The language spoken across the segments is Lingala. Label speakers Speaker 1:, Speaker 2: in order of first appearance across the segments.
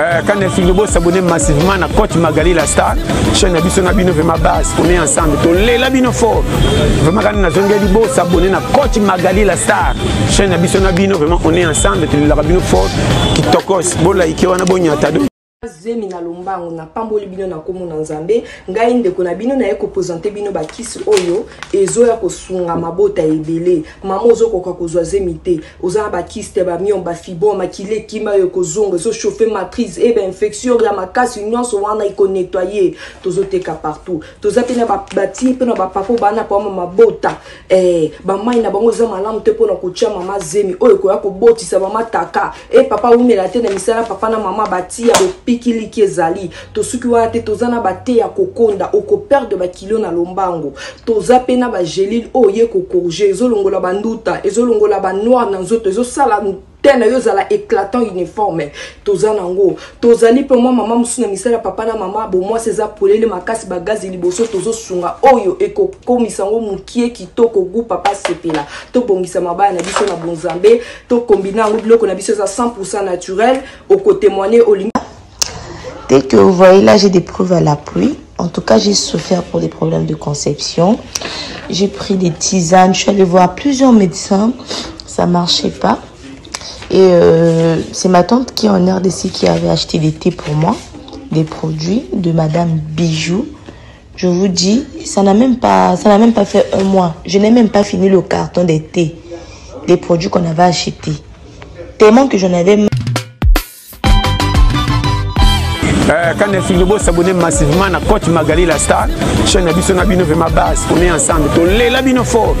Speaker 1: Euh, quand est-ce que vous s'abonnez massivement à Coach Magali la star chaîne na biso na bino vraiment base on est ensemble to lela bino fort vraiment quand na zongeli bo s'abonner na Coach Magali la star chaîne na biso na bino vraiment on est ensemble to lela bino fort kitokos bo like wana bo nyata
Speaker 2: zemi na lombango na pamboli bino na komo na nzambe ngai ndeko na bino naye kopresente bino bakisi oyo ezoya kosunga mabota ebele mama ozokoka kozwa zemi te oza na bakiste bamion bafibon makila ekima oyo ekozonga ezochauffe matrice ebe infection ya makasi nyonso wana ekonetoye tozoteka partout toza mpe na batie mpe na bapapa oyo bana pama mabota eh, bamai na bango eza malamu te mpo na kotya mama zemi oyo ekoya kobotisa mama taka e papa awumela te na misala papa na mama batiya bopikiliki ezali tosuki wana te toza na bate ya kokonda okoperde bakilo na lombango toza mpe na bagelile oyo ye kokorge ezolongola banduta ezolongola banoire na nzoto ezosala te na yo zala éclatant uniforme toza nango tozali mpe mwa mama mosusu na misala papa na mama bomwasi eza polele makasi bagazi liboso tozosunga oyo ekokomisa yango mokie kitoko gu papa sepela tobongisa mabaya na biso na bonzambe tokombina yango biloko na biso eza 100 naturel okotemoigne olingi
Speaker 3: Dès que vous voyez, là, j'ai des preuves à l'appui. En tout cas, j'ai souffert pour des problèmes de conception. J'ai pris des tisanes. Je suis allée voir plusieurs médecins. Ça marchait pas. Et euh, c'est ma tante qui est en RDC qui avait acheté des thés pour moi, des produits de Madame Bijou. Je vous dis, ça n'a même pas, ça n'a même pas fait un mois. Je n'ai même pas fini le carton des thés, des produits qu'on avait acheté Tellement que j'en avais Euh,
Speaker 1: quand est-ce que vous s'abonnez massivement à Coach Magali la star chaîne na biso na bino vraiment base on est ensemble to lela bino fort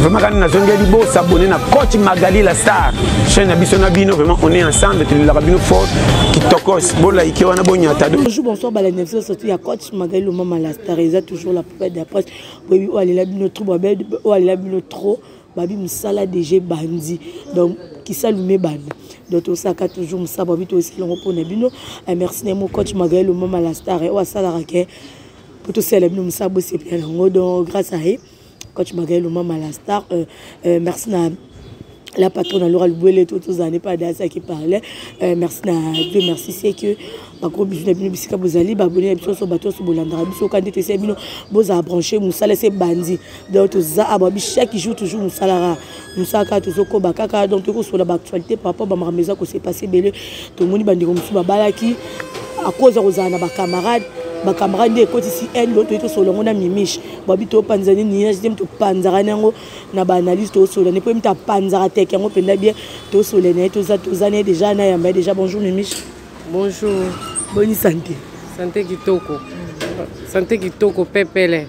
Speaker 1: vraiment quand na zongeli bo s'abonner na Coach Magali la star chaîne na biso na bino vraiment on est ensemble to lela bino fort kitokos bo like wana bo nyata do
Speaker 4: bonjour bonsoir bala nefso surtout ya Coach Magali le maman la star eza toujours la poubelle d'approche oui oh alela bino trop belle oh alela bino trop babi mosala deja ebandi donc kisalume ebanda donc tosaka toujours mosala babi toyesala yango mpo na bino eh, merci na ye mo coach magael omama la star eh, oyo asalaka ke mpo tosala bino mosala bosepela yango donc grâce à ye coach magael omama la star euh, euh, merci na la patronne à Laura Louele, tout aux années, pas d'Asa qui parlait. Euh, merci à Dieu, merci, c'est que ma gros bisous, n'abîme, bisous, vous allez, abonnez, bisous, sur bateau, sur Bolandra, bisous, quand tu sais, bisous, vous avez branché, moussala, c'est bandit. donc toza amabi chaque jour toujours mosala kaka mosala kaka tozokoba kaka donc toki kosola baactualité par rapport bamaka meza kose passe ebele tomoni bandeko mosusu babalaki akoza kozala na bacamarade bacamarade nde ekotisi haine bo toyei tosola yango na mimiche babi topanza nini nina jtm topanzaka na yango na baanalyse tosola ne po mita apanzaka teke yango mpenza bien tosola na ye toza toza na ye deja nayamba ye deja bonjour mimiche
Speaker 5: bonjour
Speaker 4: boni sante
Speaker 5: sante kitoko sante kitoko pepele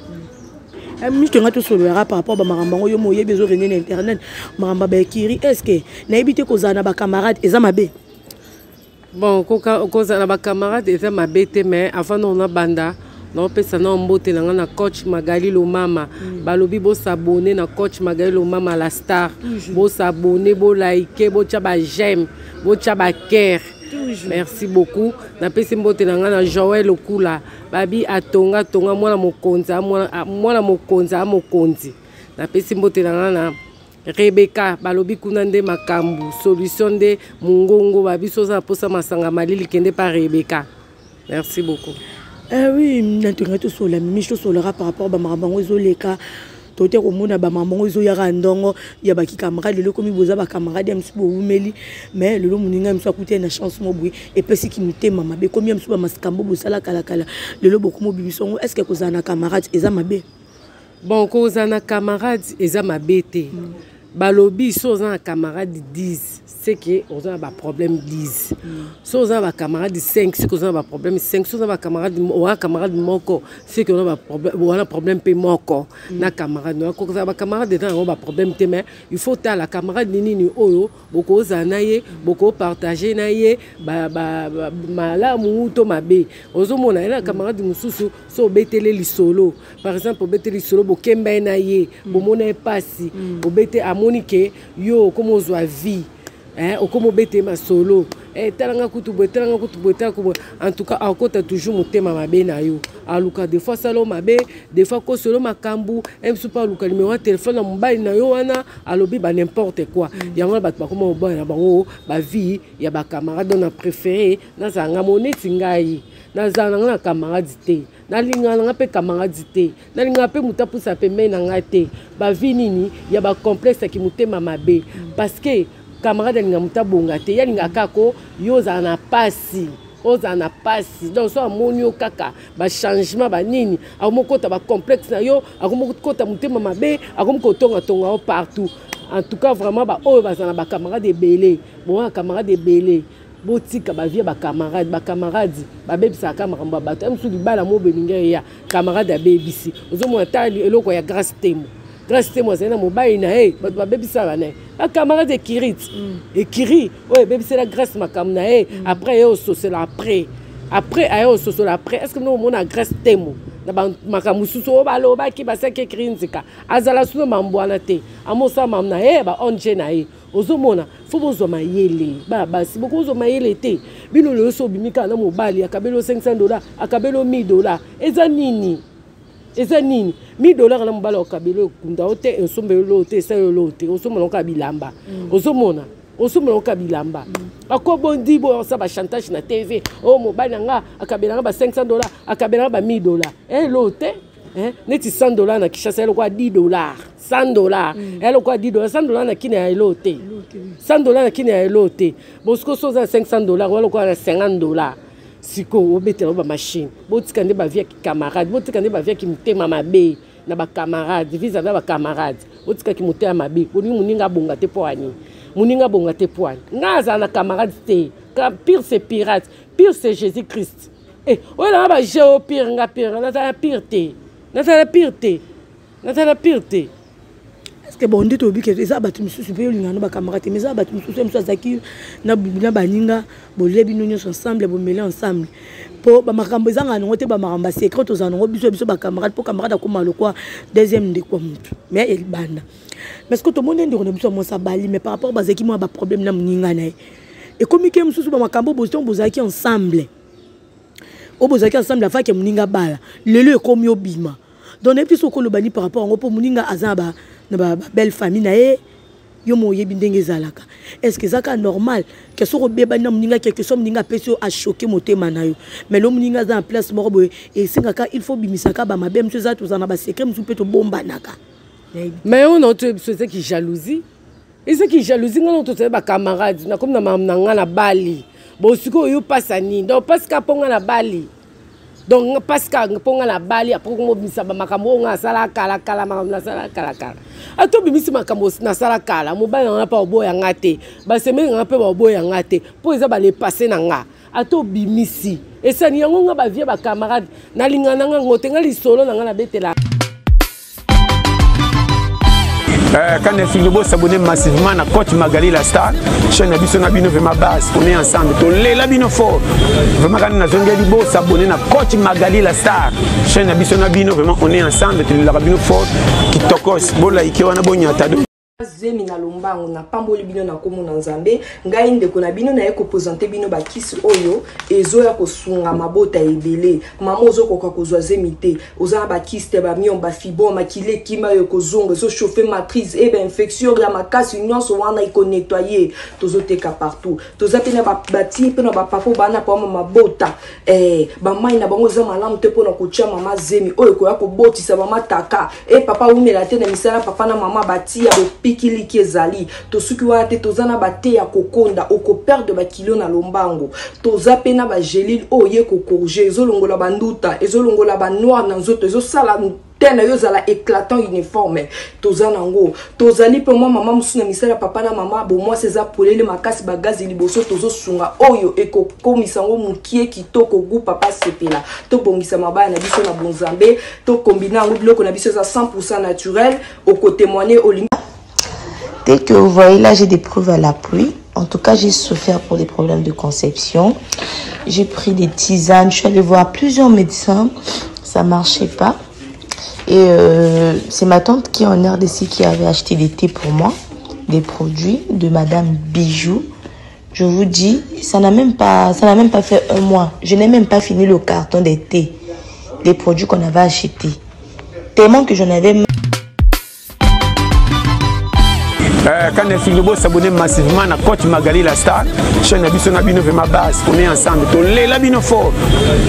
Speaker 4: Eh, misto ngai tosololaka par rapport bamakambo yango yo moyebi ezo rene na internet makambo ya baekiri est ce que nayebi te kozala na bacamarade eza mabe
Speaker 5: bon kozala na bacamarade eza mabe te mais avant nao nabanda naopesa nao mbote na ngai na coach magali lomama mm. balobi bosabone na coach magali lomama la star bosabone bolaike botya bajeme botya bakere merci beaucoup napesi mbote na ngai na joel okula babi atonga tonga mwana mokonzi mwana mokonzi a mokonzi napesi mbote na nga na rebeka balobi kuna nde makambo solution nde mongongo babiso oza na mposa masanga malili kende pa rebeka merci beaucoup
Speaker 4: ah oui na ntonga tosolola mimishi tosololaka par rapport bamakambo yango ezoleka tote komona bamambongo ezoyaka ya ndongo ya bakikamarade lelo ekomi boza bakamarade ya mosusu bowumeli mais lelo moninga ya mosusu akuti na chance mo boye epesi kimotema mabe ekomi ya mosusu bamasikambo bosala kalakala lelo bokomi obimisa yango estce kozala na camarade eza mabe
Speaker 5: bon kozala na camarade eza mabe te mm. balobi so oza na camarade 10 seke oza na baproblème 10 mm. so oza na bacamarade 5 seke oza na baproblème 5 so oza na bacamarade oza camarade moko seke oza na problème mpe moko mm. na camarade no akokozala bacamarade eza yango baproblème te mais il faut tala camarade ninini oyo bokozala na ye bokopartage na ye malamu to mabe ozomona ye na camarade mosusu so obetele lisolo par exemple obete lisolo bokemba ye na ye mm. bomona ye mpasi mm. obete amoni ke yo okoma ozwa vie eh, okoma obete masolo eh, talanga kutu boye talanga kutu boye talaka boye en tout cas akota toujours motema mabe na yo aluka des fois asala yo mabe des fois kosolo makambo eh, msu mpe aluka numero ya telefone na mobali na yo wana alobi ba n'importe quoi mm. yango wana bato bakoma mobali na bango bavie ya bacamarade donc na préféré nazala nga moneti ngai nazala na nga na camarade te nalingaka na ngai mpe kamaradi te nalingaka mpe moto apusa pembeni na ngai te bavi nini ya bacomplexe ya kimotema mabe parce que kamaradi alinga moto abonga te ye alingaka kaka ko yo ozala na mpasi ozala na mpasi donc so amoni yo kaka bachangement banini akomi okota bacomplexe na yo akomi okota motema mabe akomi kotongatonga yo partout en tout cas vraiment baoyo bazala na bacamarade ebele bowana camarade ebele botika bavie ya bacamarade bacamarade babebisaka ka makambo ya bato mosusu libala mobeninga eya camarade abebisi ozomona ta eloko ya grace temo grace temo azali na mobali na ye bato babebisaka na ye bacamarade ekirite mm. ekiri oyo ebebisela grace makambo na ye mm. après ye ososola après après aye ososola après est ce que bino omona grace temo na makambo mosusu oyo balobaki basaki ekiri nzika azala suno mambo wana te amosala mambo na ye ba ong na ye ozomona fo bozwa mayele bana basi bokozwa mayele te bino lelo so obimi kaka na mobali akabeli o 500 dollars akabeli o 1000 dollars eza nini eza nini 1000 dollars na mobali akabeli okunda o te osombeli oloo te esali oloo te osomona oka bilamba mm. ozomona osomona oka bilamba mm. akobondi boye osa bachantage na tv o oh, mobali na nga akabela nga ba 500 dollars akabela nga ba 1000 dollars eloo eh, te Hein? neti 100 dollars na kishasa ya lokola 10 dollars 100 dollars mm. ya lokola 10 dollars 100 dollars na kini ya elo te 100 dollars na kini ya elo te bosiko so oza na 500 dollars oya lokola na 50 dollars sikoyo obetela ba machine botika nde bavia kicamarade botika nde bavia kimitema mabe na bacamarade visa na bacamarade botika kimotema mabe bolingi moninga abonga te mpo ani moninga abonga te mpo ani ngai azala na camarade te pire se pirate pire se jésus christ eh, oyo elanga ba jeu o pire nga pire nga nazala pire te nazala pire te nazala pire te
Speaker 4: parceke bonde tolobi ke eza bato mosusu mpe olingana no bakamara te mais eza bato mosusu mosusu azalaki na baninga bolia bino nyonso ensemble bomele ensemble mpo bamakambo ezanga nango te bamakambo ya secret tozala nango biso ya biso bacamarade mpo camarade akóma lokwa deuxième ndeko ya motu mais elibanda mais ceque tomoni ndeko na biso ya mwasi abali mais par rapport bazalaki mwa baproblème na moninga na ye ekomi ke mosusu bamakambo bozi ntango bozalaki ensemble oyo bozalaki ensemble afake moninga bala lelo ekomi obima donc nayebi te soki okoloba ni par rapport yango mpo moninga aza na babelle famille na ye yo mo oyebi ndenge ezalaka est ce que ezaka normal ke soki obebani na moninga quelque soit moninga apesi yo achoke motema na yo mais lo moninga aza na place moko boye esengaka il faut obimisaka bamabe mosusu eza tozala na basecret mosusu mpe tobombanaka
Speaker 5: mais oyo na otoyebi so ezaki jalousie ezaki jalousie ngai tozali bacamarade nakomi na mamu na ngai na bali bon sikoyo yo mpasi ya nini donc mpasi kaka mpo ngai na bali donc mpasi kaka mpo ngai na bali apres komobimisa bamakambo oyo ngai nasala kala kala makambo nasala kala kala ata obimisi makambo nasala kala mobali na ngai mpe oboya ngai te basemeli na ngai mpe baoboya ngai te mpo eza balepase na ngai ata obimisi esani yango ngai bavie bacamarade nalingana na ngai ngo te ngai lisolo na ngai nabetela
Speaker 1: Euh, quand est-ce que vous s'abonnez massivement à Coach Magali la star chaîne na biso na bino vraiment base on est ensemble to lela bino fort vraiment quand na zongeli bo s'abonner na Coach Magali la star chaîne na biso na bino vraiment on est ensemble to lela bino fort kitokos bo like wana bo nyata
Speaker 2: zemi na lombango napamboli bino na nkombo na nzambe ngai ndeko na bino naye kopresente bino bakisi oyo ezoya kosunga mabota ebele mama ozokoka kozwa zemi te oza na bakisi te bamion bafibon makila ekima oyo ekozonga ezochauffe matrice ebe eh infection ya makasi nyonso wana ikonetoye tozoteka partout toza mpe na batie mpe na bapapa oyo bana pama mabota eh, bamai na bango eza malamu te mpo na kotya mama zemi oyo ekoya kobotisa mama taka e eh, papa awumela te na misala papa na mama batiya bopikiliki ezali tosuki wana te toza na bate ya kokonda okoperde bakilo na lombango toza mpe na bagelile oyo ye kokorge ezolongola banduta ezolongola banoire na nzoto ezosala te na yo zala éclatant uniforme toza nango tozali mpe mwa mama mosusu na misala papa na mama bomwasi eza polele makasi bagazi liboso tozosunga oyo ekokomisa yango mokie kitoko gu papa sepela tobongisa mabaya na biso na bonzambe tokombina yango biloko na biso eza 100 naturel okotemoigne olingi
Speaker 3: Dès que vous voyez, là, j'ai des preuves à l'appui. En tout cas, j'ai souffert pour des problèmes de conception. J'ai pris des tisanes. Je suis allée voir plusieurs médecins. Ça marchait pas. Et euh, c'est ma tante qui est en RDC qui avait acheté des thés pour moi, des produits de Madame Bijou. Je vous dis, ça n'a même pas, ça n'a même pas fait un mois. Je n'ai même pas fini le carton des thés, des produits qu'on avait achetés. Tellement que j'en avais
Speaker 1: Euh, quand est-ce que vous s'abonnez massivement à Coach Magali la star chaîne na biso na bino vraiment base on est ensemble to lela bino fort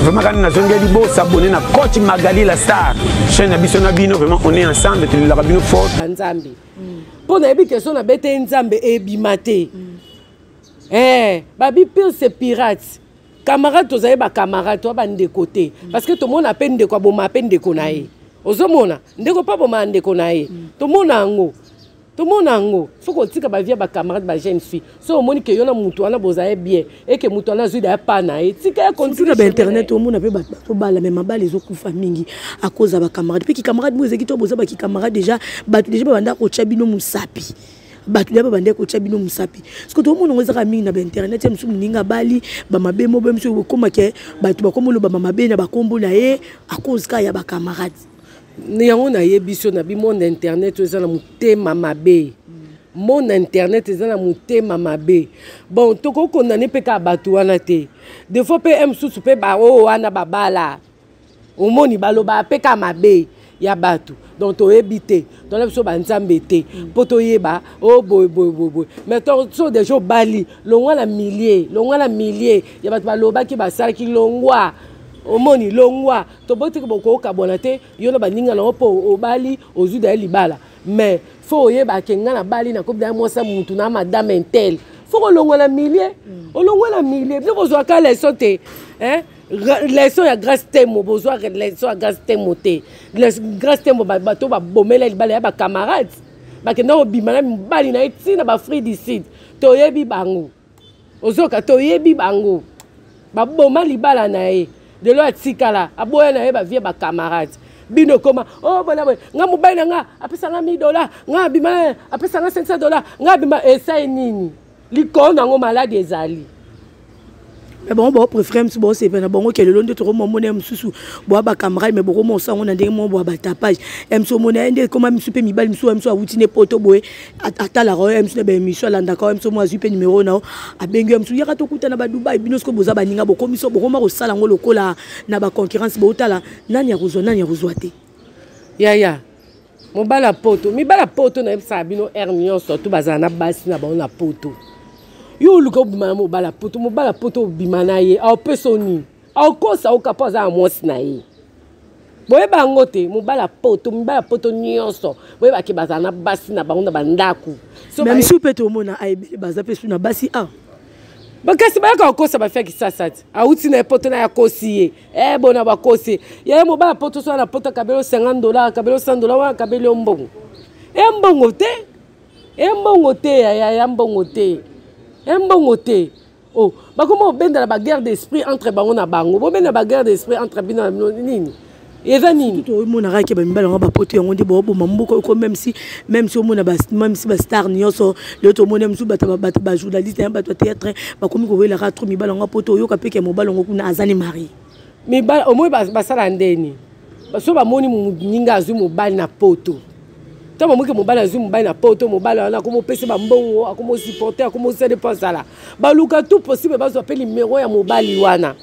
Speaker 1: vraiment quand na zongeli bo s'abonner na Coach Magali la star chaîne na biso na bino vraiment on est ensemble to lela bino fort
Speaker 5: Nzambe mpo nayebi question na bete Nzambe ebima te eh babi pire c'est pirate camarade tozali bacamarade toa bandeko te parce que tomona mpe ndeko aboma mpe ndeko na ye ozomona ndeko mpe aboma ya ndeko na ye tomona yango tomona yango fo kotika bavia bacamarade bajeune fille so omoni ke yo na motu wana bozaye bien eke motu wana azwi daya pa na ye tika ye
Speaker 4: continue bainternet omona mpe bato batobala me mabala ezokufa mingi akoza bacamarade mpe kicamarade mo ezalaki to boza bakicamarade deja bato deja babanda kotya bino mosapi bato ya babandaki kotya bino mosapi soki tokomona ngo ezaka mingi na bainternet ya mosusu moninga abali bamabe mo boye mosusu kokoma ke bato bakoma olobama mabe na bakombo na ye akoz kaka ya bacamarade
Speaker 5: yango nayebi so na bimonde internet oyo eza na motema mabe mon internet eza na motema mabe bon tokokondane mpe kaka bato wana te de fois mpe mosusu mpe baoyo wana babala omoni balobaka mpe kaka mabe ya bato donc toyebi te tona biso banzambe te mpo toyeba o oh, boye boye boye boye mais toso deja obali longwa na milie longwa na milie ya bato balobaki basalaki longwa omoni longwa toboti bokokabwana te yo na baninga nango mpo obali ozwi daye libala mais fo oyebake ngai nabali nakobidaya mwasi ya motu na madame intel fo kolongwa na milie mm. olongwa na milie bino kozwaka leso te eh? leson ya grace temo bozwa leson ya grace temo te grace temo bato babomela libala ya bacamarade bakenda kobima na mibali na ye ntina bafri du sud toyebi bango ozoka toyebi bango baboma libala na ye lelo atikala aboya na ye bavie bacamarade bino koma o oh, bona boye nga mobali na nga apesa nga 1000 dola nga abima apesa nga 500 dola nga abima esai nini likolo na yango maladi ezali
Speaker 4: me bango baopréféré mosusu baosepela na bango kelelo nde tokomomona ye mosusu boa bacamarade me bokomosa yango na ndenge moko boa batapage ya mosusu omona ye nde ekoma misu mpe mibali mosusu ya mosusu awuti ne poto boye atalaka oyo ya mosusu na baémission alandaka oyo ya mosusu mo azwi mpe nimero na yo abengi ya mosusu yaka tokuta na badubai bino sikoyo boza baninga bokomiso bokoma kosala yango lokola na baconcurrence bootala nani ya kozwa nani ya kozwa te
Speaker 5: yaya mobali ya poto mibali ya poto nayebisaka bino heure nyonso to bazala na basi na bango na poto yo oluka obima na mobali ya poto mobali ya poto obima na ye aopesa o nini aokosa oka mpo aza na mwasi na ye boyeba yango te mobali ya poto mibali ya poto nyonso boyeba ke bazala na basi na bango na bandako
Speaker 4: mamisu mpe tomona ebele baza mpe su na basi a
Speaker 5: ah. kasi bayaka kokosa bafia kisasa te awuti na ye poto na ye akosi ye eh bona bakosi yaye mobala poto soa na poto akabeli 50 dollar akabeli 100 dollar wana akabeli yo mbongo e mbongo te e mbongo te yaya ya mbongo te e mbongo te oh bakoma kobendela baguerre d'esprit entre bango na bango bobenda baguerre d'esprit entre bino na bino nini eza nini
Speaker 4: omonaka ke bamibali yango bapoto yango nde baoboma mboka oko meme si même si omona même si bastar nyonso leo tomoni mosusu bato bajournaliste ya bato ya théâtre bakomi kowelaka tro mibali yango mpo to oyoka mpeke mobali yango kuna aza ne marie
Speaker 5: mibali omoi basala ndeni so bamoni moninga azwi mobali na poto ntango bamoki mobali azwi mobali na poto mobali wana akomopesa bambongo akomosupporte akomosali mpo azala baluka tout possible bazwa mpe limero ya mobali wana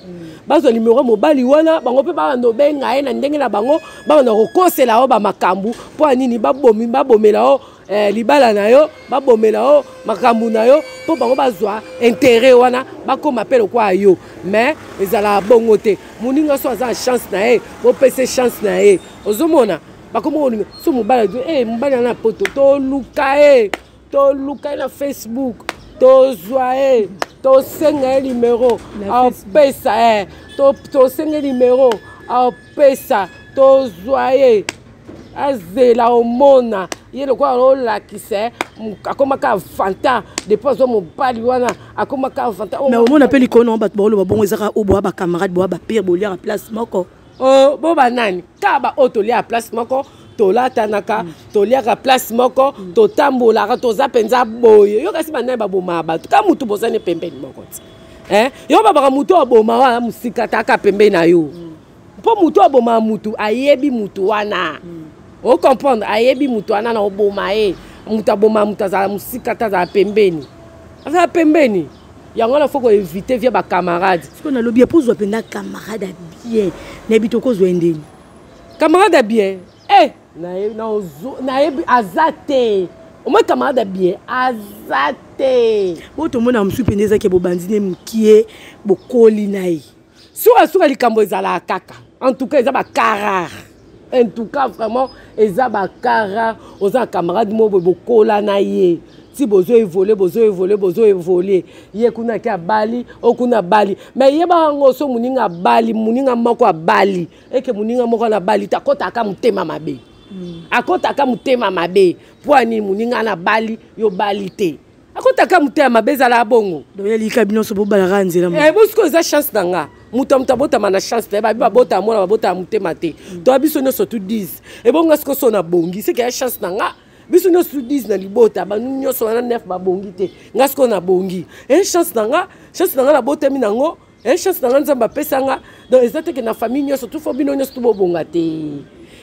Speaker 5: bazwa limero ya mobali wana bango mpe babanda obenga ye na ndenge na bango babanda kokosela yo bamakambo mpo ya nini babomi babomela yo eh, libala na yo babomela yo makambo na yo mpo bango bazwa intere wana bakóma mpe lokwaa yo mais ezalaka bongo te moninga so aza na chance na ye bopese chance na ye ozomona bakoma olinga so mobali azo e eh, mobali wana na poto toluka ye eh. toluka ye na facebook tozwa ye tosenga ye nimero apesa ye tosenga ye nimero apesa tozwa ye azela omona ye lokola olakisa akomaka fanta depuis azwa mobali wana akomaka fanta
Speaker 4: omona mpe likolo na bato baoloba bongo ezaka oboya bacamarade boya bapire boliaka place moko oh,
Speaker 5: bo banani kaka baoyo toliaka place moko tolatanaka mm. toliaka place moko mm. totambolaka toza mpenza boye yo kasi banani babomaka bato ka motu bozani pembeni moko ti eh? yo babaka motu aboma wana mosika taka pembeni na yo mm. mpo motu abomaka motu ayebi motu wana mm. ocomprendre ayebi motu wana na oboma ye motu aboma motu azala mosika te azala pembeni azala pembeni yango wana foko evite via bacamarade
Speaker 4: siko nalobi epo ozwa mpenza camarade ya bien nayebi te okozwa ye ndenge
Speaker 5: camarade ya bien e nayebi aza te omoi camarade ya bien aza te
Speaker 4: oyo tomonaka mosusu mpenza ezaki bobandi ne mokie bokoli na ye
Speaker 5: sukasuka likambo ezalaka kaka en tout cas eza bacarare en tout cas vraiment eza bacarare oza na camarade moko boye bokola na ye ti bozo evole bozo evole bozo evole ye kuna ake abali o kuna abali me yebaka yango so moninga abali moninga moko abali eke moninga moko wana abali te akotaka motema mabe hmm. akotaka motema mabe mpo ani moninga na abali yo bali te akotaka moto ya mabe ezalaka bongo
Speaker 4: doyelika bino so bobalaka nzela eh,
Speaker 5: bosiko eza chance na nga moto ya moto abotama na chance te babi babotama mwana babotama motema te mm. toya biso nyonso tu 10 ebongo nga sikoso nabongi seke ya chance na nga biso nyonso tu 10 na libota banu nyonso wana nef babongi te nga sikoyo nabongi e eh, chance na nga chance na nga nabotami nango eh, chance na nga nzambe apesa nga donc eza teke na famille nyonso tufo bino nyonso tobobonga te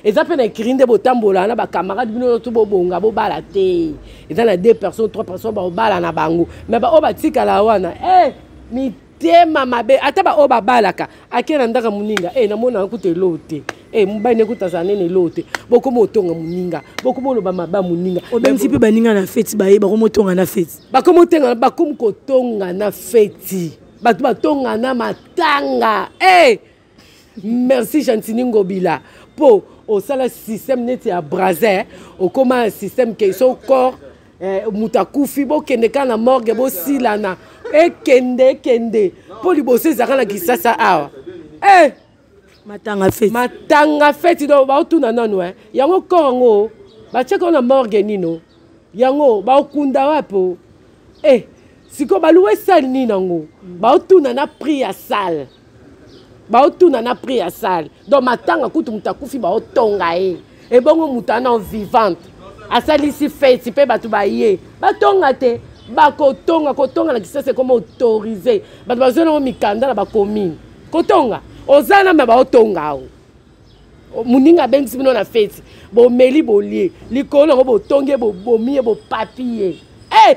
Speaker 5: eza mpe na ekiri nde botambola na bacamarade bino nyonso tobobonga bobala te eza na deux personnes trois personnes baobala na bango me baoyo batikala wana e eh, mitema mabe ata baoyo babalaka ake na ndaka moninga e eh, namonaka kuta eloo te e mobali ne kuta azala nene eloo te bokoma otonga moninga bokoma oloba mabe ya moninga
Speaker 4: obengisi mpe baninga na feti baye bakoma otonga na feti
Speaker 5: bakoma otenga bakoma kotonga na feti bato batonga na matanga hey! Eh! merci gentini ngobila mpo osala système neti ya brasin okoma système ke so corps eh, moto akufi bokende kaka na morgue bosilana ekende ekende mpo liboso ezalaka na kisasa awa eh!
Speaker 4: matanga feti
Speaker 5: matanga feti donc baotuna nano e eh. yango kor yango batiaka na morgue nino yango baokunda wapi o e eh, sikoyo baluwa esali nini yango mm. baotuna na prix ya sale baotuna na prix ya sale donc matanga kutu moto akufi baotonga ye eh. ebongo moto ana en vivante asalisi feti mpe bato baye batonga te bakotonga kotonga na kisasa ekoma autorise bato bazwi nango mikanda na bakomine kotonga oza na me baotonga ao moninga abengisi bino na feti bomeli bolie likolo nango botongi ye bobomi ye bopapi ye e
Speaker 4: eh! hey!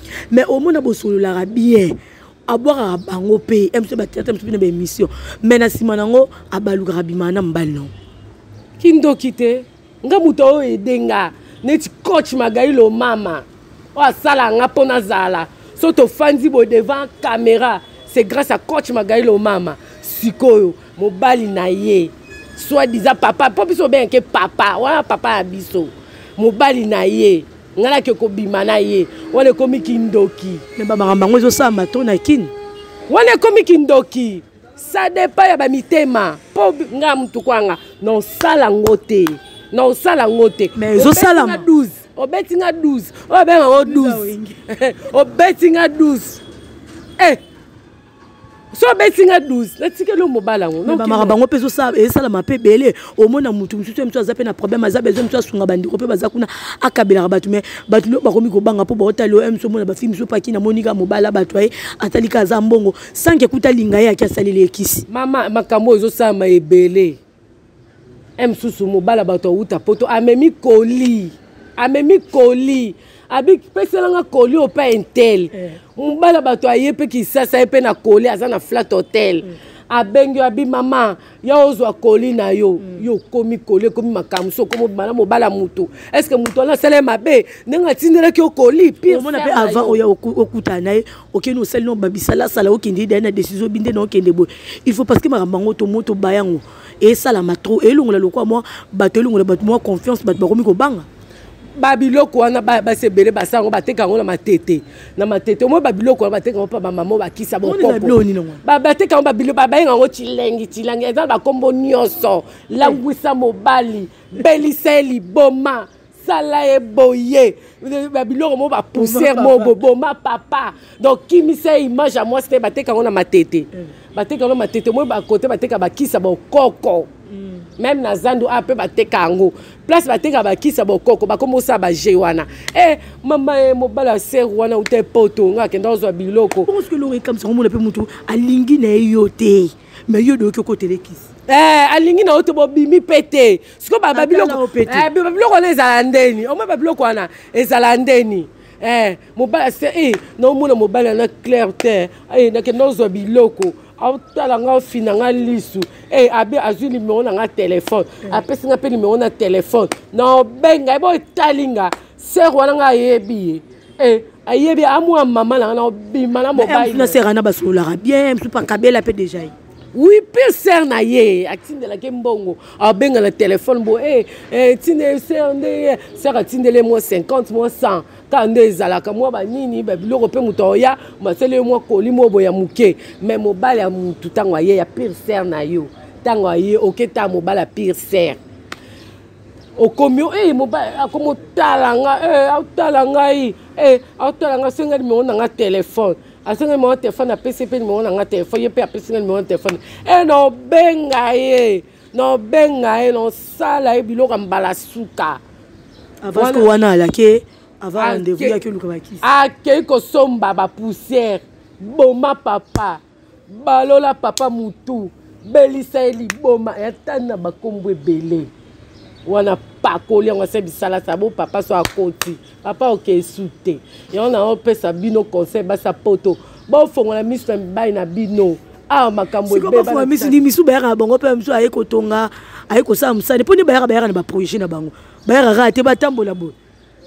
Speaker 4: mais omona bosololaka bien abwakaka bango mpe ya mosusu bateatre mosusu mpe na baémission mais na nsima na yango abalukaka bimaka na mobali nango
Speaker 5: kindoki te nga moto oyo ede nga neti coach magailo mama oyo asala nga mpo nazala so tofandi boye devant caméra c'est grâce à coach magailo mama sikoyo mobali na ye soit disant papa mpo biso obengake papa wana papa ya biso mobali na ye nga nake kobima na ye wana ekomi kindoki
Speaker 4: me bamaka bango ezosalama to na kini
Speaker 5: wana ekomi kindoki ça dépend ya bamitema mpo nga motu kwanga naosala ngo te naosala ngo te
Speaker 4: mais ezosalama 12
Speaker 5: obeti nga 12 oyo abenga ngo 12 obeti nga 12 eh so obeti nga 12 natikeli yo mobala yango
Speaker 4: bamaka bango mpe esalama mpe ebele omona motu mosusu ye mosusu aza mpe na problème aza besoin mosusu asunga bandeko mpe baza kuna akabelaka bato mai bato nde bakomi kobanga mpo baotali oyo mosusu omona bafi mosusu paki namoni ka mobala bato aye atali ka aza mbongo sanke kuta linga ye aki asaleli ekisi
Speaker 5: mama makambo oyo ezosalama ebele e mosusu mobala bato awuta poto amemi koli amemi koli abipeselanga koli opa intel eh. mobala bato aye mpe kisasa ye mpe na koli aza na flat hotel mm. abengi yo abi mama ya ozwa koli na yo mm. yo okomi koli ekomi makambo so okomi obima na mobala motu estce motu wana asala ye mabe ndenge atindelaki yo koli
Speaker 4: omona mpe avant oya okutana na ye okende osali no babisala asala okende edai na décision binde na okende boye il faut parce que makambo yango tomo toba yango esalama trop elongola lokola mwa bato elongola bato mwa confiance bato bakomi kobanga
Speaker 5: babiloko wana basi ebele basa yango bateka yango na matete na matete omoi babiloko wana bateka yango mpa bamama bakisa bateka yango bayenga yango cilengi cilengi eza na bakombo nyonso langwisa mobali belisa liboma sala ye boye babiloko mo bapoussière mo boboma papa donc kimisa ye image ya mwasi te bateka yango na matete mm. bateka yango na matete moi bakote bateka bakisa bokoko mm. meme na zandu a ah, mpe bateka yango place bateka bakisa bokoko bakoma osala baje wana e eh, mama ye eh, mobali ya ser wana uta epoto nga akenda ozwa biloko
Speaker 4: mpe motu alingi na ye yo te me yo doyoki okotele kisi
Speaker 5: eh, alingi na yo te bobimi mpe te
Speaker 4: sikoyo
Speaker 5: babiloko eh, wana ezala ndeni omoi babiloko wana ezala ndeni eh, mobali se naomona mobali ana claire te nakenda ozwa biloko aotala nga ofina nga lisu e abe azwi nimero na nga telefone mm. apesi nga mpe nimero na telefone naobenga ebe otali nga ser wana nga ayebi ye e ayebi amwa mama nanga nabima na mobailnasera
Speaker 4: na basololaka bien mosusu pakabela mpe deja ye
Speaker 5: oui mpe ser na ye atindelaki mbongo abenga na telefone bo e etinde ser nde ser atindele mwa 50 mwa 100 kaka nde ezalaka mwa banini babiloko mpe moto aoya masele yo mwa koli mwa boya moke mai mobali ya motu ntango aye ya pire ser na yo ntango aye oke ntango mobali ya pire ser okomi yo ee mobali akomi otala nga ee aotala ngai ee aotala nga asenga nimero na nga telefone asenga nimero telefone apesi mpe nimero na nga telefone ye mpe apesi nga nimero na telefone ee na obenga ye na obenga ye na osala ye biloko ya mbala suka
Speaker 4: avance ko wana alaki avant rendez-vous yaki oluka bakisi
Speaker 5: akei kosomba bapoussière boma papa balola papa mutu belisa ye liboma ya tani na bakombo ebele wana pakoli yango ase bisala sa bo papa so akoti papa okesu te yango na opesa bino conseil basa poto bofongola miso na mibali na bino awa ah, makambo
Speaker 4: ebebafongola miso ni misu bayaka na bango mpe ya misu aye kotonga aye kosala mosali mpo nde bayaka bayaka na baprojet na bango bayaka kaka te batambola boye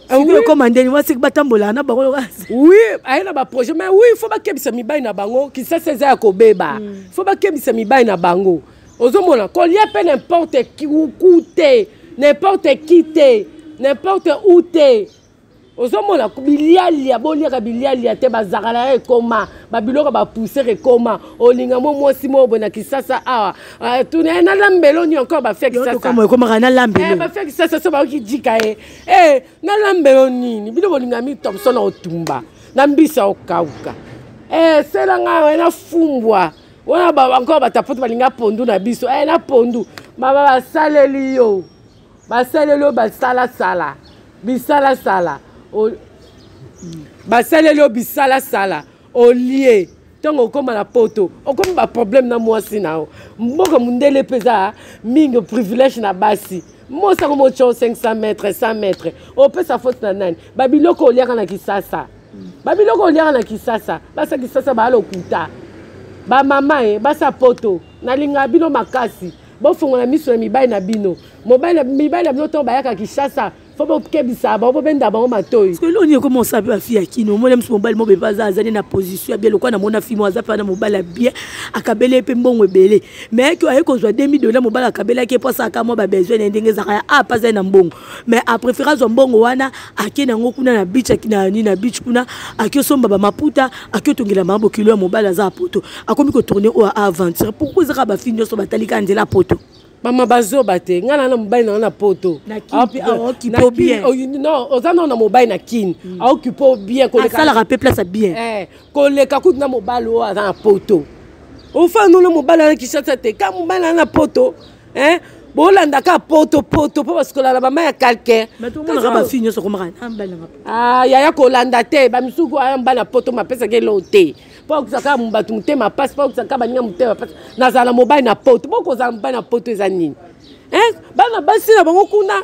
Speaker 4: Ah sikoyo ekoma ndeni mwasi batambola na bango
Speaker 5: oui aye na baprojet mais oui fo bakebisa mibali na bango kisasa eza ya kobeba hmm. fo bakebisa mibali na bango ozomona kolia mpe n'importe ku te n'importe qui te n'importe où te ozomona bilialia boliaka bilialia te bazakala ya ekoma babiloko bapusere ekoma olinga mo mwasi moko boye na kisasa awa Ah, tuna ye nalamba eloni encore
Speaker 4: bafekisasaekomaka nalambelo
Speaker 5: eh, bafekisasa so bayoki jika ye eh, nalamba elo nini bino bolingami thomson otumba na mbisi aokauka eh, sela ngai wana fumbwa wana encore batapote balinga pondu na biso na pondu mama basaleli yo basaleli yo basalasala bisalasala basaleli yo bisalasala olie ntango okoma na poto okomi baproblème na mwasi na yo mboka mondele mpe eza mingi privilège na basi mosi yango motyo 500 mètre 100 mètre opesa faute na nani babiloko oliaka na kisasa babiloko oliaka na kisasa basa kisasa baalokuta bamama e basa poto nalingaka bino makasi bofongola miso na mibali na bino mibali na bino ntango bayaka kinshasa fo bokebisa bango bobenda bango matoi
Speaker 4: eloni ekoma osala mpe bafi ya kino omoni mosu mobali mo bebe aza azali na position ya bien lokola namona fi mo aza mpe wana mobali ya bien akabeli ye mpe mbongo ebele mai ke aye kozwa 2000 dola mobali akabelaki ye mpo asalaka mwa babesoin na ye ndenge ezaka ya a mpe azali na mbongo mai apréféré azwa mbongo wana ake na yango kuna na bich nani na bich kuna ake osomba bamaputa ake otongela bango bokilo ya mobali aza ya poto akomi kotourne oyo aventure pourkoi ezaka bafi nyonso batali kaka nzela poto
Speaker 5: mama bazoba te ngai naa na mobali nanga na poto oza nao na mobali na kine mm. aokipe o bien
Speaker 4: asalaka mpe place ya bien eh,
Speaker 5: koleka kutu na mobali oyo aza na poto ofano na mobali ana kinshasa te ka mobali ana na poto eh, bolanda ka poto poto mpo basikolala bama ya calcaire ah, yaya kolanda te bamisuku aya mobali na poto mapesaki eloo te mpo akokisa kaka bato motema mpasi mpo akokisa kaka baninga motema mpasi nazala na mobali na poto bokozala mobali na poto eza nini eh, bana basi na bango kuna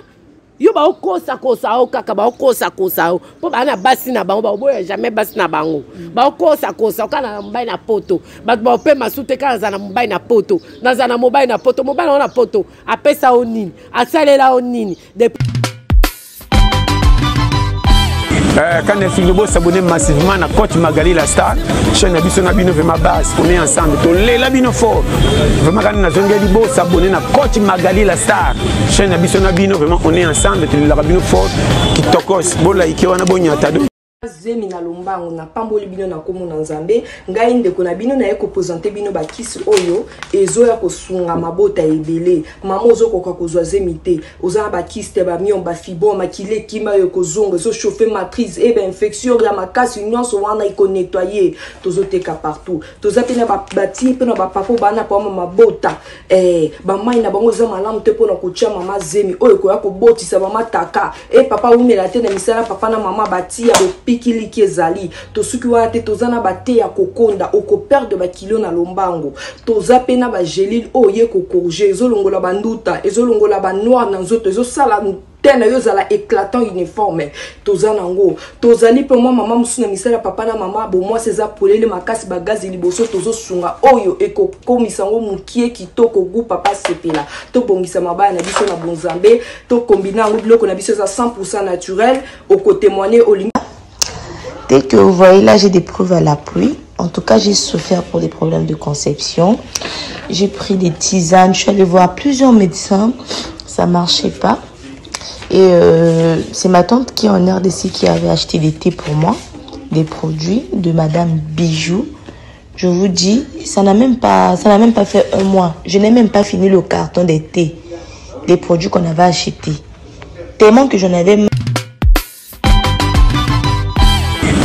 Speaker 5: yo baokosakosa yo kaka baokosakosa yo mpo baa na basi na bango baoboya jamais basi na bango baokosakosa yo kaka na mobali na poto bato baope masu te kaka nazala na mobali na poto nazala na mobali na poto mobali yango na poto apesa yo nini asalela yo nini depuis
Speaker 1: Euh, quand est-ce que vous s'abonnez massivement à Coach Magali la star chaîne na biso na bino vraiment base on est ensemble to lela bino fort vraiment quand na zongeli bo s'abonner na Coach Magali la star chaîne na biso na bino vraiment on est ensemble to lela bino fort kitokos bo like wana bo nyata
Speaker 2: zemi na lombango napamboli bino na nkombo na nzambe ngai ndeko na bino naye kopresente bino bakisi oyo ezoya kosunga mabota ebele mama ozokoka kozwa zemi te oza na bakisi te bamion bafibon makila ekima oyo ekozonga ezochauffe matrice ebe infection ya makasi nyonso wana ikonetoye tozoteka partout toza mpe na batie mpe na bapapa oyo bana pama mabota eh, bamai na bango eza malamu te mpo na kotya mama zemi oyo ekoya kobotisa mama taka e papa awumela te na misala papa na mama batiya bopikiliki ezali tosuki wana te toza na bate ya kokonda okoperde bakilo na lombango toza mpe na bagelile oyo ye kokorge ezolongola banduta ezolongola banoire na nzoto ezosala te na yo zala éclatant uniforme toza nango tozali mpe mwa mama mosusu na misala papa na mama bomwasi eza polele makasi bagazi liboso tozosunga oyo ekokomisa yango mokie kitoko gu papa sepela tobongisa mabaya na biso na bonzambe tokombina yango biloko na biso eza 100 naturel okotemoigne olingi
Speaker 3: Dès que vous voyez, là, j'ai des preuves à l'appui. En tout cas, j'ai souffert pour des problèmes de conception. J'ai pris des tisanes. Je suis allée voir plusieurs médecins. Ça marchait pas. Et euh, c'est ma tante qui est en RDC qui avait acheté des thés pour moi, des produits de Madame Bijou. Je vous dis, ça n'a même pas, ça n'a même pas fait un mois. Je n'ai même pas fini le carton des thés, des produits qu'on avait achetés. Tellement que j'en avais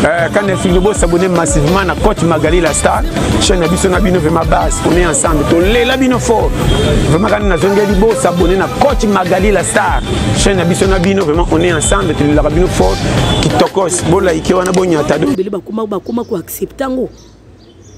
Speaker 3: Euh,
Speaker 1: quand est-ce que vous s'abonnez massivement à Coach Magali la star chaîne na biso na bino vraiment base on est ensemble to lela bino fort vraiment quand na zongeli bo s'abonner na Coach Magali la star chaîne na biso na bino vraiment on est ensemble to lela bino fort kitokos bo like wana bo nyata do
Speaker 4: bele bakuma bakuma ko accepter ngo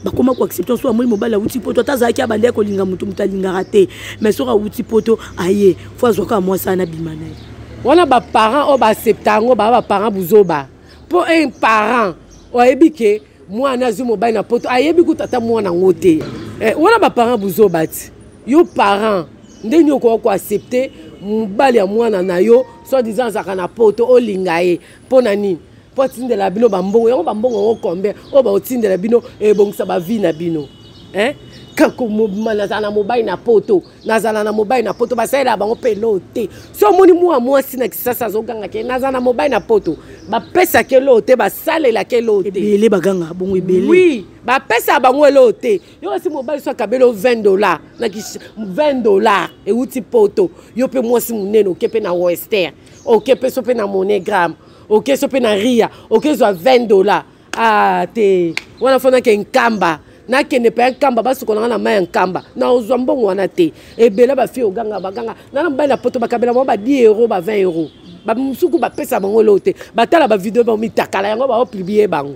Speaker 4: bakoma koaccepte so amoni mobali awuti poto ata azalaki abandi ya kolinga moto moto alingaka te mais soki awuti poto aye fo azwaka mwasi ana bima na ye
Speaker 5: wana baparent oyo baaccepta yango baa baparent buzoba mpo un parent oyebi ke mwana azwi mobali na poto ayebi kuta ata mwana yango te eh, wana baparent buzoba ti yo parent ndenge okoka koaccepte mobali ya mwana na yo soit disant azalaka na poto olinga ye mpo na nini mpo atindela bino bambongo yango bambongo yango combien oyo baotindela bino ebongisa bavie na bino eh? nazala na mobali na poto nazala na mobali na poto basalela bango mpe eloo te so omoni mwa mwasi na kisasa azoganga ke nazala na mobali na poto bapesaka eloo te basalelaka eloo te
Speaker 4: ebele baganga bongo ebele
Speaker 5: oui bapesaka bango eloo te yo kasi mobali so akabeli yo 20 dollar na 20 dollar euti poto yo mpe mwasi monene oke mpe na wester oke mpe so mpe na monogramme oke so mpe na ria oke zwa 20 dollar ah te wana fo nake nkamba nakende mpe ya nkamba basukola nga na mai ya nkamba naozwa mbongo wana te ebele bafie oganga baganga nana mobali na poto bakabela bango ba 10 euro ba 20 euro bamosuku bapesa bango eloo te batala bavideo bango mitakala yango baopublie bango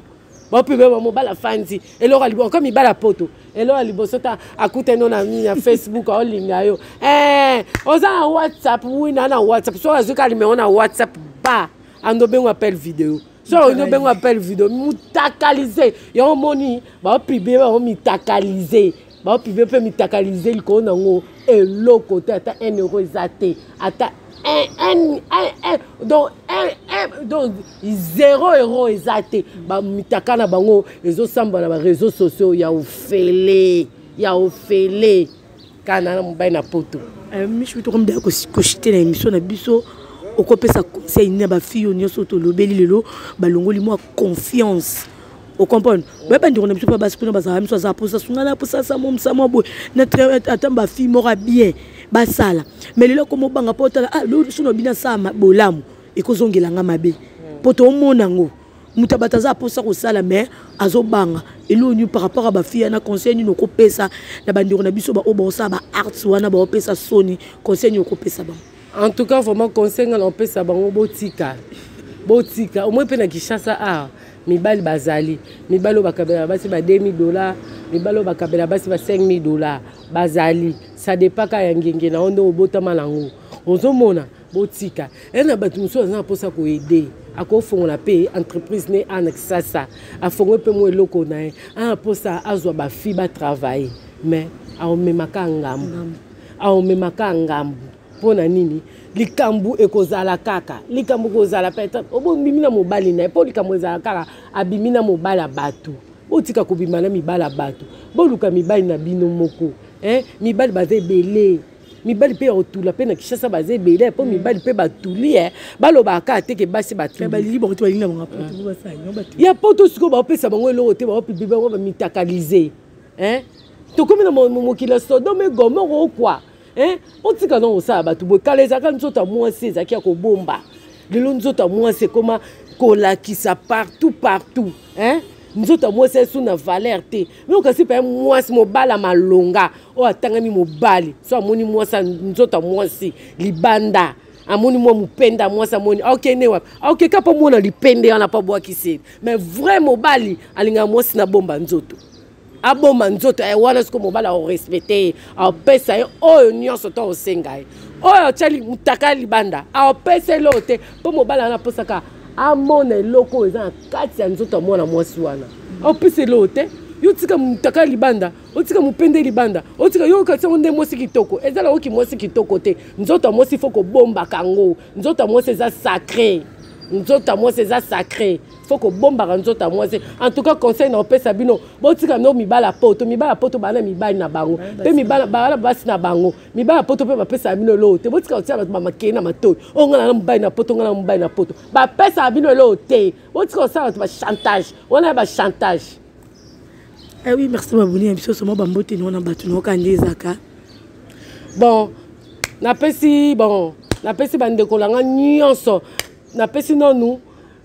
Speaker 5: bopime ba mobali afandi eloko ya liboso ko mibali ya poto eloko ya liboso ta akutani yo na nini ya facebook aolinga yo eh, oza na whatsapp wina na whatsapp soki azwi ka limero na whatsapp ba ando bengo appel video so olingi obengo appel video mutakalise yango omoni baopublie bango mitakalise baopibe mpe mitakalize likolo na yango eloko te ata 1 euro eza te ata donc donc zero euro eza te mitaka na bango ezosamba na bareseau sociaux ya ofele ya ofele kana na mobali na poto
Speaker 4: eh, misu tokomi da koshite na émission na biso okopesa conseil nini ya bafille oyo nyonso tolobeli lelo balongoli mwa confiance ocomprendre boye bandeko na biso mpe basi kuna bazalaka miso aza aposa sunga na aposa asa mo mosala mwa boye ata bafille moko ya bien basala mai lelo koma obanga mpo otala ah, sono bino asala bolamu ekozongela nga mabe hmm. mpo tomona yango moto bato aza aposa kosala mai azobanga eloko nini par rapport ya bafille yana conseil nini okopesa na bandeko na biso baoyo baosala baarts wana baopesa soni conseil nini okopesa bango
Speaker 5: en tout cas vraiment conseil nga na opesa bango botika botika omoi mpe na kinshasa a mibali bazali mibali oyo bakabela basi ba 2000 dollars mibali oyo bakabela basi ba 5000 dollars bazali ça dépend ka ya ngenge na yo nde obotama nango ozomona botika e na bato mosusu aza na mposa koede akofongola mpe entreprise ne ana kisasa afongoli mpe mwa eloko na ye ana mposa azwa bafi batravaille mais aomemaka ngambo aomemaka ngambu mpo na nini likambo ekozala kaka likambo ekozala peut-être obimi na mobali na ye mpo likambo ezala kaka abimi na mobali ya bato botika kobima na mibali ya bato boluka mibali na bino moko eh? mibali baza ebele mibali mpe ya kotula mpe na kinshasa baza ebele mpo mm. mibali mpe batuli e balobaka kaka teke basi
Speaker 4: batuliya poto
Speaker 5: sikoyo baopesa bango eloko te baopibi bango bamitakalize eh? tokomi na mokili ya sodome egome okokwa eh? otika nao kosala bato boye kala ezalaka nzoto ya mwasi ezalaki ya kobomba lelo nzoto ya mwasi ekoma kolakisa partout partout eh? nzoto ya mwasi esu na valeur te mino kasi mpe mwasi mobala malonga oyo atangami mobali so amoni mwasi nzoto ya mwasi libanda amoni mwa mopenda mwasi amoni akende wapi akeka mpo mona lipende wana mpo abwakisi ye mais vrai mobali alingaka mwasi na bomba nzoto aboma nzoto ya eh, wana siko mobali aorespecte ye aopesa ye oyo nyonso to aosenga ye oyo atya mutaka libanda aopesa ye loo te mpo mobali wana aposaka amona eloko oyo eza na kati ya nzoto ya mwana mwasi wana aopesa ye loo te yo tika mutaka libanda otika mopende libanda otika yo okati yango nde mwasi kitoko eza na oki mwasi kitoko te nzoto ya mwasi fo kobombaka yango nzoto ya mwasi eza sacre nzoto ya mwasi eza sacre fo kobombaka nzoto ya mwasi en tout cas conseil na opesa bino botika no mibala ya poto mibala ya poto baa na mibali na bango mpe mibala baa na basi na bango mibala ya poto mpe bapesaka bino eloo te botika kotia bato bamakei na matoi oyo oh, ngai na mobali na poto ngai na mobali na poto bapesaka bino eloo te botika kosala bato bachantage wana ya bachantage
Speaker 4: eh oui merci baboni ya biso somo bamboteni wana bato nayoka nde ezaka
Speaker 5: bon napesi bon napesi bandeko na
Speaker 4: ngai nyonso napesi nanu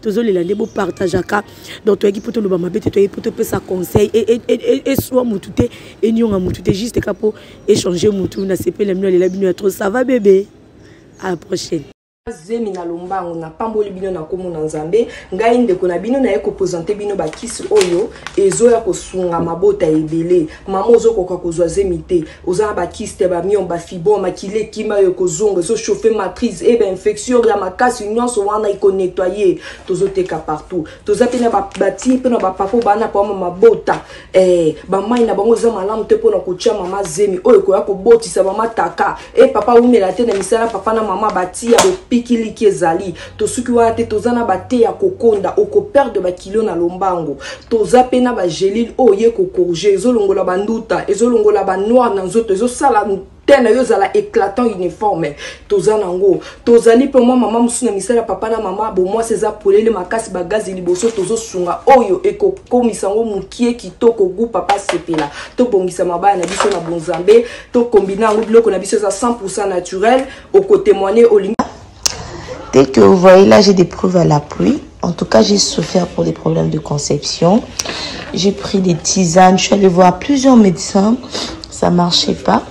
Speaker 4: tozolela nde bopartageaka donc toyaki mpo toloba mabe te toyaki mpo topesa conseil eswa motu te enionga motu te juste ka mpo échange motu na sepela bino alela bino ya trop ça va bebe à la prochaine
Speaker 2: zemi na lombango napamboli bino na nkombo na nzambe ngai ndeko na bino naye kopresente bino bakisi oyo ezoya kosunga mabota ebele mama ozokoka kozwa zemi te oza na bakiste bamion bafibon makila ekima yo ekozonga ezochauffe matrice e eh bainfection ya makasi nyonso wana ekonetoye tozoteka partout toza mpe na batie mpe na bapapa oyo bana pama mabota eh, bamai na bango eza malamu te mpo na kotya mama zemi oyo ekoya kobotisa mama taka e eh, papa awumela te na misala papa na mama batiya bopikiliki ezali tosuki wana te toza na bate ya kokonda okoperdre bakilo na lombango toza mpe na bagelile oyo ye kokorge ezolongola banduta ezolongola banoir na nzoto ezosala te na yo ozala éclatant uniforme toza nango tozali mpe mwa mama mosusu na misala papa na mama bomwasi eza polele makasi bagazi liboso tozosunga oyo ekokomisa yango mokie kitoko gu papa sepela tobongisa mabaya na biso na bonzambe tokombina yango biloko na biso eza 100 naturel okotemoigne olingi
Speaker 3: Dès que vous voyez, là, j'ai des preuves à la pluie. En tout cas, j'ai souffert pour des problèmes de conception. J'ai pris des tisanes. Je suis allée voir plusieurs médecins. Ça ne marchait pas.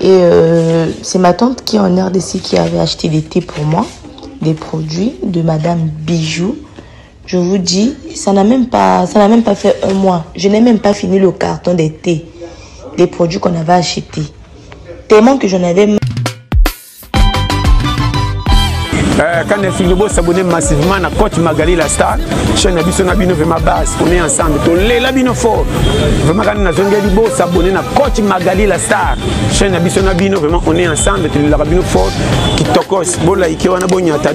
Speaker 3: Et euh, c'est ma tante qui est en RDC qui avait acheté des thés pour moi, des produits de Madame Bijoux. Je vous dis, ça n'a même pas, ça n'a même pas fait un mois. Je n'ai même pas fini le carton des thés, des produits qu'on avait achetés. Tellement que j'en avais.
Speaker 1: Euh, quand est-ce que vous s'abonnez massivement à Coach Magali la star chaîne na biso na bino vraiment base on est ensemble to lela bino fort vraiment quand na zongeli bo s'abonner na Coach Magali la star chaîne na biso na bino vraiment on est ensemble to lela bino fort kitokos bo like wana bo nyata